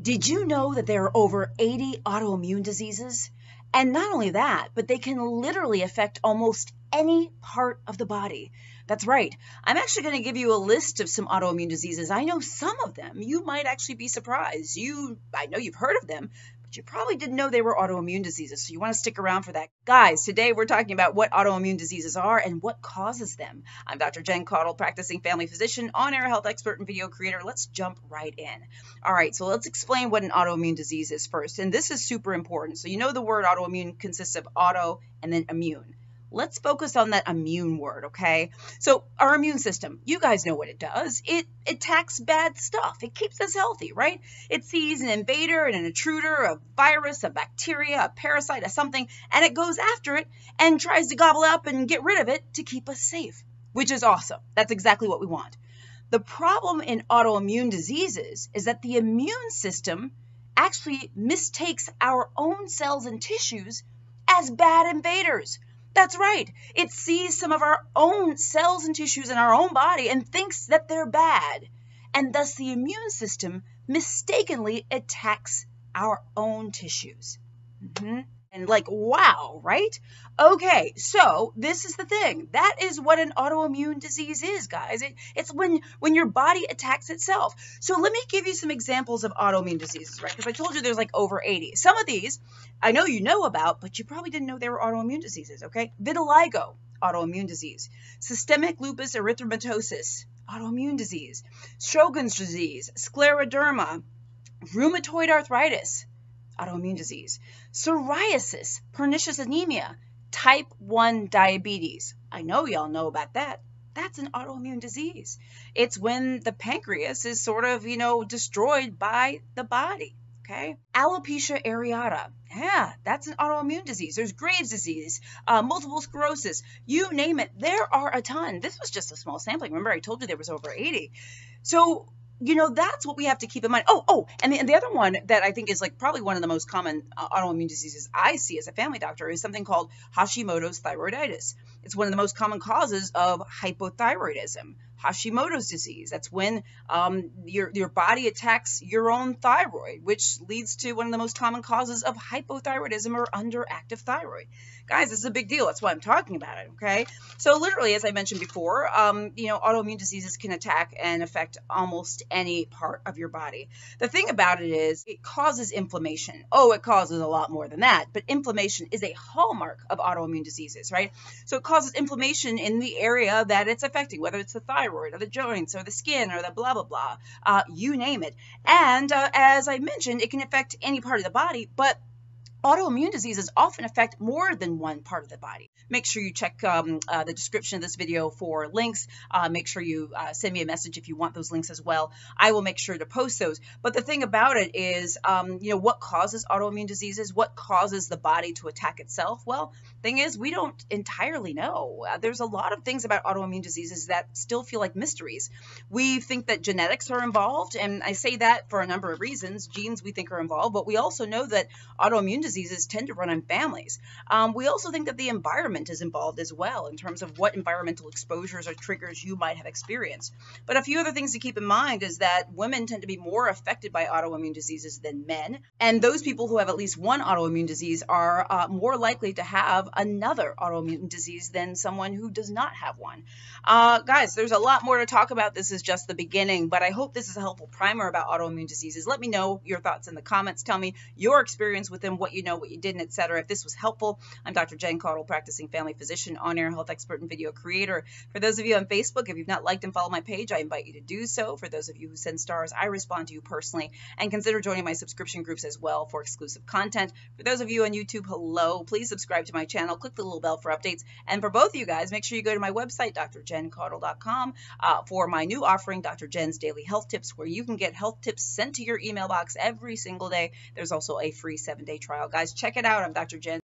Did you know that there are over 80 autoimmune diseases? And not only that, but they can literally affect almost any part of the body. That's right. I'm actually going to give you a list of some autoimmune diseases. I know some of them. You might actually be surprised. You I know you've heard of them, but you probably didn't know they were autoimmune diseases. So you want to stick around for that. Guys, today we're talking about what autoimmune diseases are and what causes them. I'm Dr. Jen Caudle, practicing family physician, on air health expert, and video creator. Let's jump right in. All right, so let's explain what an autoimmune disease is first. And this is super important. So you know the word autoimmune consists of auto and then immune let's focus on that immune word, okay? So our immune system, you guys know what it does. It attacks bad stuff. It keeps us healthy, right? It sees an invader and an intruder, a virus, a bacteria, a parasite, a something, and it goes after it and tries to gobble up and get rid of it to keep us safe, which is awesome. That's exactly what we want. The problem in autoimmune diseases is that the immune system actually mistakes our own cells and tissues as bad invaders that's right. It sees some of our own cells and tissues in our own body and thinks that they're bad. And thus the immune system mistakenly attacks our own tissues. Mm-hmm. And like, wow, right? Okay, so this is the thing. That is what an autoimmune disease is, guys. It, it's when when your body attacks itself. So let me give you some examples of autoimmune diseases, right? Because I told you there's like over 80. Some of these I know you know about, but you probably didn't know they were autoimmune diseases, okay? Vitiligo, autoimmune disease. Systemic lupus erythematosus, autoimmune disease. Sjogren's disease, scleroderma, rheumatoid arthritis, autoimmune disease, psoriasis, pernicious anemia, type 1 diabetes. I know y'all know about that. That's an autoimmune disease. It's when the pancreas is sort of, you know, destroyed by the body. Okay. Alopecia areata. Yeah, that's an autoimmune disease. There's Graves' disease, uh, multiple sclerosis, you name it. There are a ton. This was just a small sampling. Remember, I told you there was over 80. So you know that's what we have to keep in mind. Oh oh and the, and the other one that i think is like probably one of the most common uh, autoimmune diseases i see as a family doctor is something called hashimoto's thyroiditis. It's one of the most common causes of hypothyroidism hashimoto's disease that's when um, your, your body attacks your own thyroid which leads to one of the most common causes of hypothyroidism or underactive thyroid guys, this is a big deal. That's why I'm talking about it, okay? So literally, as I mentioned before, um, you know, autoimmune diseases can attack and affect almost any part of your body. The thing about it is it causes inflammation. Oh, it causes a lot more than that, but inflammation is a hallmark of autoimmune diseases, right? So it causes inflammation in the area that it's affecting, whether it's the thyroid or the joints or the skin or the blah, blah, blah, uh, you name it. And uh, as I mentioned, it can affect any part of the body, but Autoimmune diseases often affect more than one part of the body. Make sure you check um, uh, the description of this video for links. Uh, make sure you uh, send me a message if you want those links as well. I will make sure to post those. But the thing about it is, um, you know, what causes autoimmune diseases? What causes the body to attack itself? Well, thing is, we don't entirely know. Uh, there's a lot of things about autoimmune diseases that still feel like mysteries. We think that genetics are involved, and I say that for a number of reasons. Genes we think are involved, but we also know that autoimmune diseases tend to run in families. Um, we also think that the environment is involved as well in terms of what environmental exposures or triggers you might have experienced. But a few other things to keep in mind is that women tend to be more affected by autoimmune diseases than men. And those people who have at least one autoimmune disease are uh, more likely to have another autoimmune disease than someone who does not have one. Uh, guys, there's a lot more to talk about. This is just the beginning, but I hope this is a helpful primer about autoimmune diseases. Let me know your thoughts in the comments. Tell me your experience with them, what you you know, what you didn't, etc. If this was helpful, I'm Dr. Jen Caudle, practicing family physician, on-air health expert, and video creator. For those of you on Facebook, if you've not liked and followed my page, I invite you to do so. For those of you who send stars, I respond to you personally, and consider joining my subscription groups as well for exclusive content. For those of you on YouTube, hello, please subscribe to my channel, click the little bell for updates, and for both of you guys, make sure you go to my website, drjencaudle.com, uh, for my new offering, Dr. Jen's Daily Health Tips, where you can get health tips sent to your email box every single day. There's also a free seven-day trial guys. Check it out. I'm Dr. Jen.